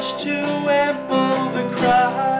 much to ample the cry.